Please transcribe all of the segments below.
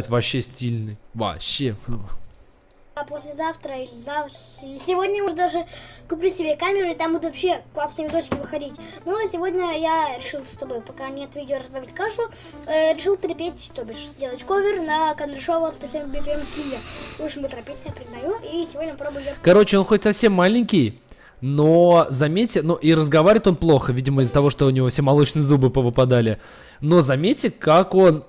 Это вообще стильный. Вообще. А послезавтра или завтра. Сегодня уже даже куплю себе камеру, и там будут вообще классные видосики выходить. Ну, а сегодня я решил с тобой, пока нет видео разбавить кашу, э, решил перепеть, то бишь, сделать ковер на Кондрашова 107 BPM Кия. Очень быстрая песня, признаю, и сегодня пробую ее Короче, он хоть совсем маленький, но заметьте, ну и разговаривает он плохо, видимо, из-за того, что у него все молочные зубы повыпадали. Но заметьте, как он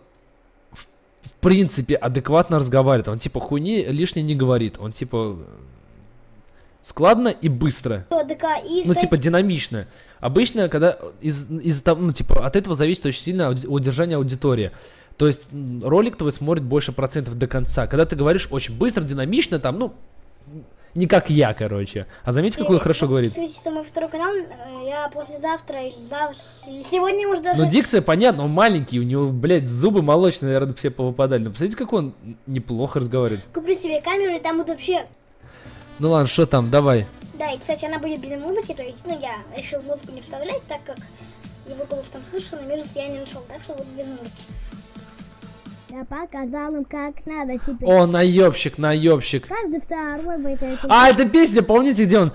принципе адекватно разговаривает. Он типа хуйни лишней не говорит. Он типа складно и быстро. ДК. И, Ну, типа динамично. Обычно, когда из, из того, ну, типа, от этого зависит очень сильно ауди- удержание аудитории. То есть ролик твой смотрит больше процентов до конца. Когда ты говоришь очень быстро, динамично, там, ну, не как я, короче. А заметьте, как он хорошо говорит. Мой второй канал, э, я послезавтра или завтра, сегодня уже даже... Ну, дикция, понятно, он маленький, у него, блядь, зубы молочные, наверное, все повыпадали. Но посмотрите, как он неплохо разговаривает. Куплю себе камеру, и там будут вообще... Ну ладно, что там, давай. Да, и, кстати, она будет без музыки, то есть, ну, я решил музыку не вставлять, так как его голос там слышал, но минус я не нашел, так что будет без музыки. Я показал им, как надо теперь. О, наебщик, наебщик. Каждый второй в этой А, это песня, помните, где он?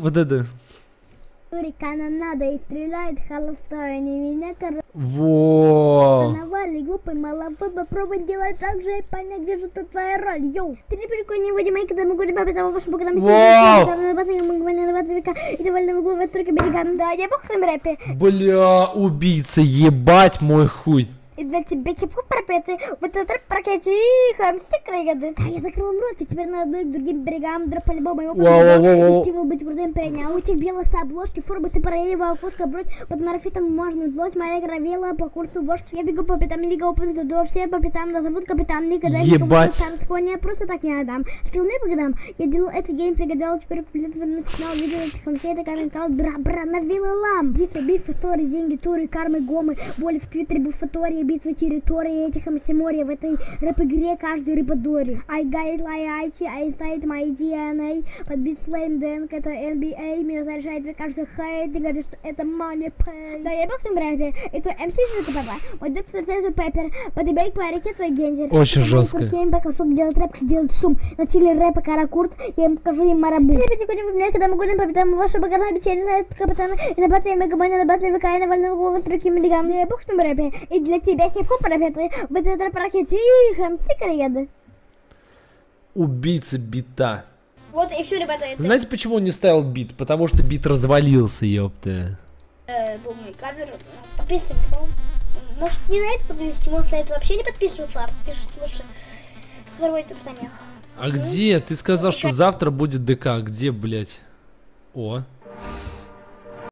Вот это. культуре канонада и стреляет холостой. Не меня, короче, Во. Навальный, глупый, маловой, попробуй делать так же и понять, где же тут твоя роль, йоу. Ты не вводи мои, когда мы говорим об этом, вашем программе. Вау! мы на 20 века, и довольно угловая стройка берегам. Да, я бог рэпе. Бля, убийца, ебать мой хуй. И для тебя хип-хоп пропеты, вот этот рэп прокати, и хамси крайгады. Да, я закрыл рот, и теперь надо к другим берегам, дроп по-любому его. И стимул быть крутым парня. У этих белых обложки, Форбас и Параева, окошко брось, под марафетом можно злость, моя гравела по курсу вождь. Я бегу по пятам, лига опен туда, все по пятам, назовут капитан, никогда Ебать. Сам склоня, просто так не отдам. Скиллны по годам, я делал это гейм, пригадал, теперь куплет на сигнал, видел этих конфеты, комментал, бра-бра, навела лам. Дисы, бифы, ссоры, деньги, туры, кармы, гомы, боли в твиттере, буфатории, битвы территории этих амсиморья в этой рэп-игре каждый рыбодори. I got like IT, I inside my DNA, под бит слейм ДНК, это NBA, меня заряжает две каждый хейт, ты говоришь, что это money pay. Да, я был в том рэпе, это MC Пеппа, мой доктор Тезу Пеппер, подъебай по реке твой гендер. Очень Я жестко. Я им покажу, как делать рэп, как делать шум. На теле рэпа Каракурт, я им покажу им марабу. Я опять никуда не когда мы гоним по пятам, ваши богатые обещания знают капитана. И на батле мегабане, на батле ВК, и на вольного голова с руки миллиган. Я бог в том рэпе. И для тебя хип-хоп рэпет, в этот рэп раке тихо, сикареды. Убийца бита. Вот и все, ребята, это Знаете, почему он не ставил бит? Потому что бит развалился, ёпта. э, был мой кавер. Подписывайтесь, может не на это подписывайтесь, может на это вообще не подписываться, а пишите лучше в в описаниях. А где? Ты сказал, что завтра будет ДК. Где, блядь? О.